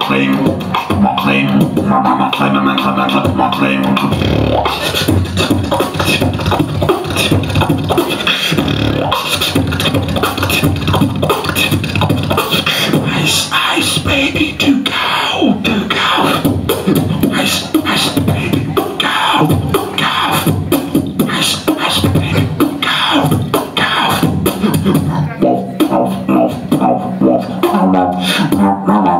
claim, my claim, my my my claim, my claim, my claim, my claim. Ice, ice, baby, to go, to go. Ice, ice, baby, go, go. Ice, ice, baby, go, go. Woof, woof, woof, woof, woof, woof.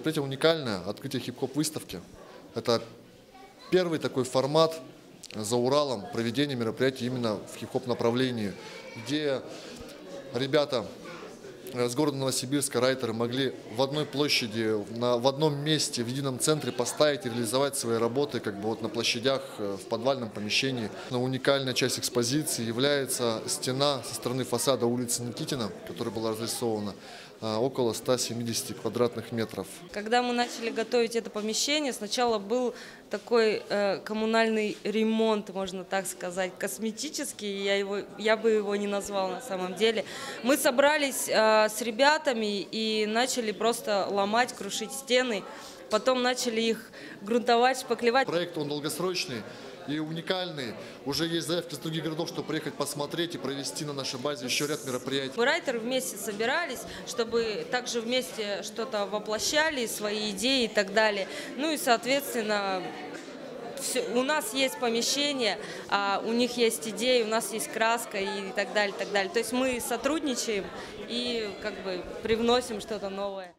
Мероприятие уникальное, открытие хип-хоп выставки. Это первый такой формат за Уралом проведения мероприятий именно в хип-хоп направлении, где ребята с города Новосибирска, райтеры, могли в одной площади, на, в одном месте, в едином центре поставить и реализовать свои работы как бы вот на площадях, э, в подвальном помещении. Но уникальная часть экспозиции является стена со стороны фасада улицы Никитина, которая была разрисована, около 170 квадратных метров. Когда мы начали готовить это помещение, сначала был такой э, коммунальный ремонт, можно так сказать, косметический, я, его, я бы его не назвал на самом деле. Мы собрались э, с ребятами и начали просто ломать, крушить стены, потом начали их грунтовать, шпаклевать. Проект, он долгосрочный и уникальный. Уже есть заявки из других городов, чтобы приехать посмотреть и провести на нашей базе еще ряд мероприятий. Мы райтеры вместе собирались, чтобы также вместе что-то воплощали, свои идеи и так далее. Ну и, соответственно, все, у нас есть помещение, а у них есть идеи, у нас есть краска и так далее, так далее. То есть мы сотрудничаем и как бы привносим что-то новое.